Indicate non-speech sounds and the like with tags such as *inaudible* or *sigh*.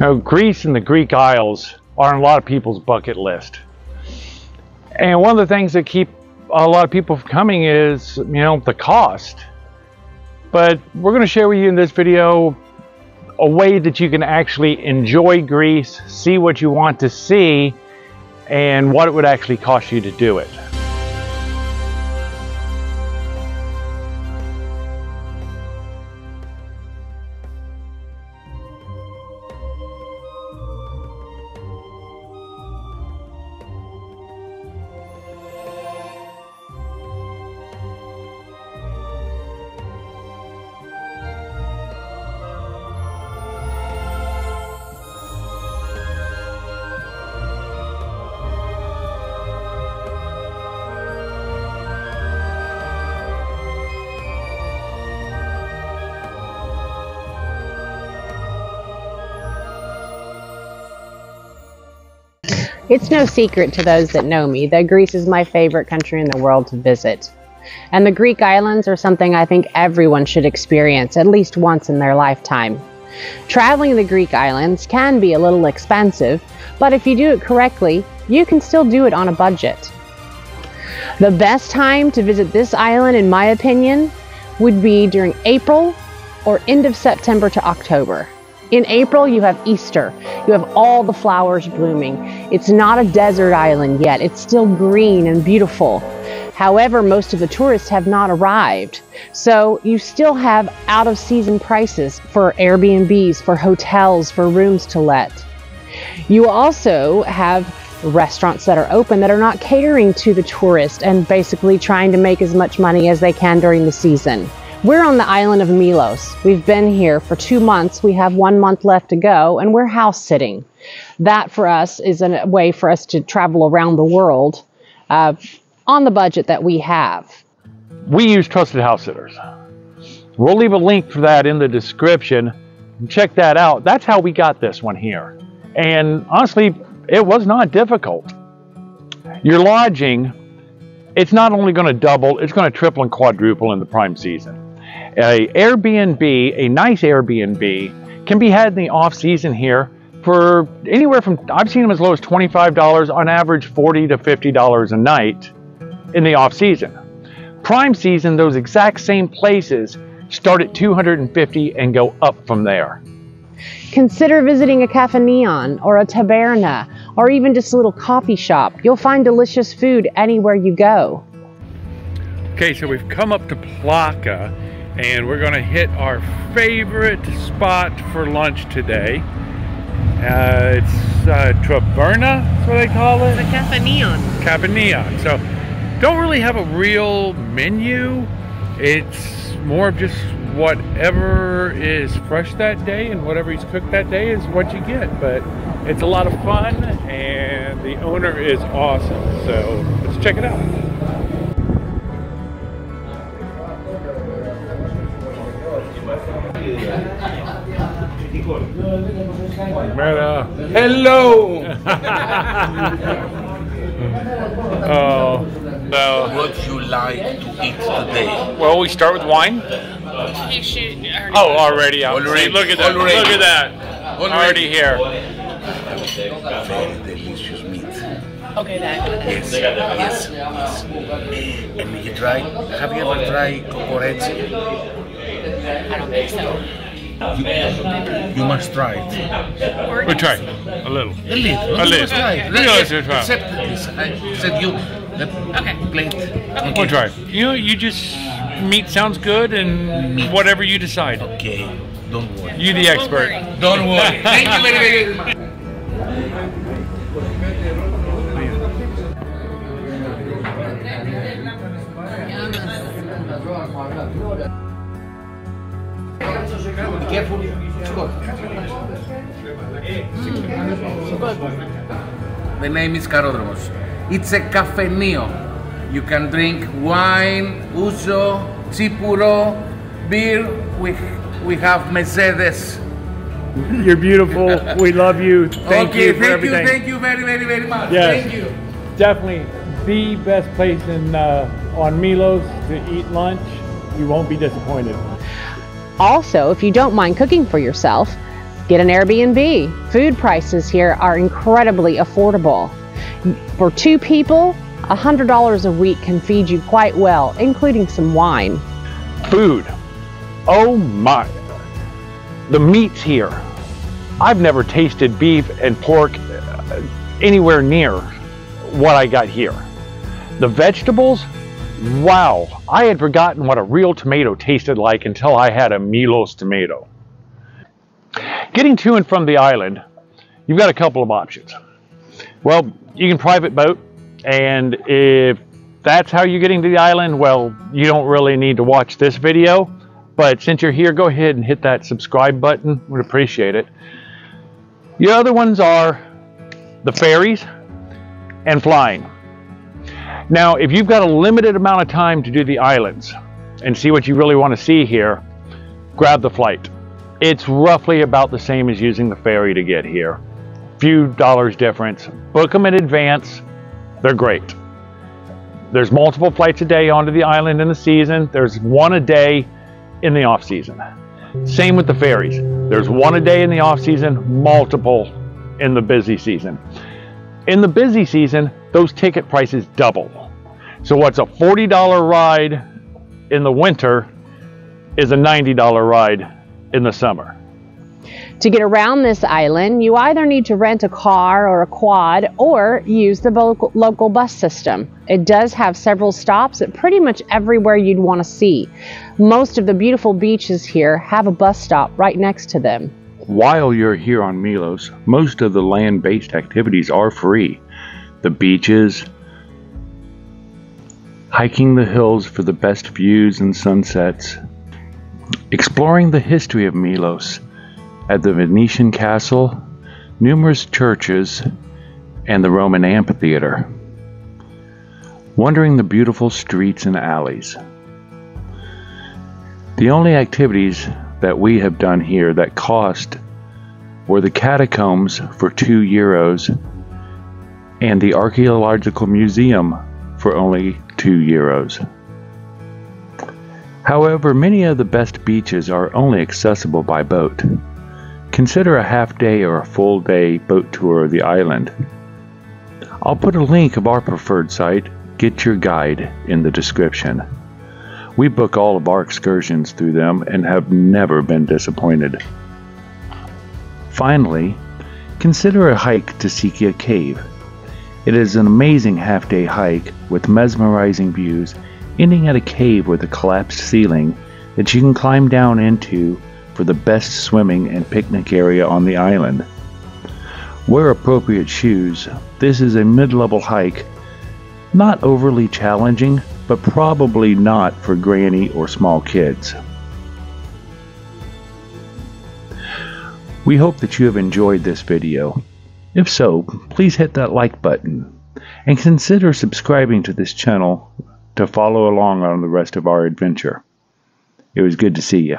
Now, Greece and the Greek Isles are on a lot of people's bucket list. And one of the things that keep a lot of people from coming is, you know, the cost. But we're going to share with you in this video a way that you can actually enjoy Greece, see what you want to see, and what it would actually cost you to do it. It's no secret to those that know me that Greece is my favorite country in the world to visit. And the Greek islands are something I think everyone should experience at least once in their lifetime. Traveling the Greek islands can be a little expensive, but if you do it correctly, you can still do it on a budget. The best time to visit this island, in my opinion, would be during April or end of September to October. In April, you have Easter. You have all the flowers blooming. It's not a desert island yet. It's still green and beautiful. However, most of the tourists have not arrived. So you still have out of season prices for Airbnbs, for hotels, for rooms to let. You also have restaurants that are open that are not catering to the tourist and basically trying to make as much money as they can during the season. We're on the island of Milos. We've been here for two months. We have one month left to go, and we're house sitting. That for us is a way for us to travel around the world uh, on the budget that we have. We use trusted house sitters. We'll leave a link for that in the description. Check that out. That's how we got this one here. And honestly, it was not difficult. Your lodging, it's not only going to double, it's going to triple and quadruple in the prime season a Airbnb, a nice Airbnb, can be had in the off season here for anywhere from I've seen them as low as $25 on average 40 to $50 a night in the off season. Prime season, those exact same places start at 250 and go up from there. Consider visiting a Cafe Neon or a Taberna or even just a little coffee shop. You'll find delicious food anywhere you go. Okay, so we've come up to Plaka and we're gonna hit our favorite spot for lunch today. Uh, it's uh, Taberna, that's what they call it? The Cafe Neon. Cafe Neon. So, don't really have a real menu. It's more of just whatever is fresh that day and whatever he's cooked that day is what you get. But it's a lot of fun and the owner is awesome. So, let's check it out. Hello! *laughs* oh, no. What you like to eat today? Well, we start with wine. You should already Oh, already out. Already. See, look at that. Already. Look at that. Already here. Very delicious meat. Okay, that. Yes, yes, yes. And you try, have you ever tried kokoretsi? I don't think so. You must try it. Or We'll try a little. A little. A You little. must try it. Yeah, let's try. Accept this. I said you. The Okay. plate. We'll try. You know, you just meat sounds good, and whatever you decide. Okay, don't worry. You the Don't expert. worry. Don't worry. *laughs* Thank you very, very much. Careful. The name is Karodromos. It's a cafenio. You can drink wine, ouzo, tsipouro, beer. We, we have Mercedes. *laughs* You're beautiful. We love you. Thank okay, you for thank everything. you, thank you very, very, very much. Yes. Thank you. Definitely the best place in uh, on Milos to eat lunch. You won't be disappointed. Also, if you don't mind cooking for yourself, Get an Airbnb. Food prices here are incredibly affordable. For two people, $100 a week can feed you quite well, including some wine. Food. Oh my. The meats here. I've never tasted beef and pork uh, anywhere near what I got here. The vegetables, wow. I had forgotten what a real tomato tasted like until I had a Milos tomato. Getting to and from the island, you've got a couple of options. Well, you can private boat, and if that's how you're getting to the island, well, you don't really need to watch this video. But since you're here, go ahead and hit that subscribe button. We'd appreciate it. The other ones are the ferries and flying. Now, if you've got a limited amount of time to do the islands and see what you really want to see here, grab the flight. It's roughly about the same as using the ferry to get here. Few dollars difference. Book them in advance. They're great. There's multiple flights a day onto the island in the season. There's one a day in the off season. Same with the ferries. There's one a day in the off season, multiple in the busy season. In the busy season, those ticket prices double. So what's a $40 ride in the winter is a $90 ride in the summer. To get around this island, you either need to rent a car or a quad or use the local, local bus system. It does have several stops at pretty much everywhere you'd want to see. Most of the beautiful beaches here have a bus stop right next to them. While you're here on Milos, most of the land based activities are free. The beaches, hiking the hills for the best views and sunsets, exploring the history of Milos at the Venetian castle, numerous churches, and the Roman amphitheater, wandering the beautiful streets and alleys. The only activities that we have done here that cost were the catacombs for 2 euros and the archaeological museum for only 2 euros. However, many of the best beaches are only accessible by boat. Consider a half day or a full day boat tour of the island. I'll put a link of our preferred site, Get Your Guide, in the description. We book all of our excursions through them and have never been disappointed. Finally, consider a hike to Sikia Cave. It is an amazing half day hike with mesmerizing views, ending at a cave with a collapsed ceiling that you can climb down into for the best swimming and picnic area on the island. Wear appropriate shoes. This is a mid level hike, not overly challenging, but probably not for granny or small kids. We hope that you have enjoyed this video. If so, please hit that like button and consider subscribing to this channel to follow along on the rest of our adventure. It was good to see you.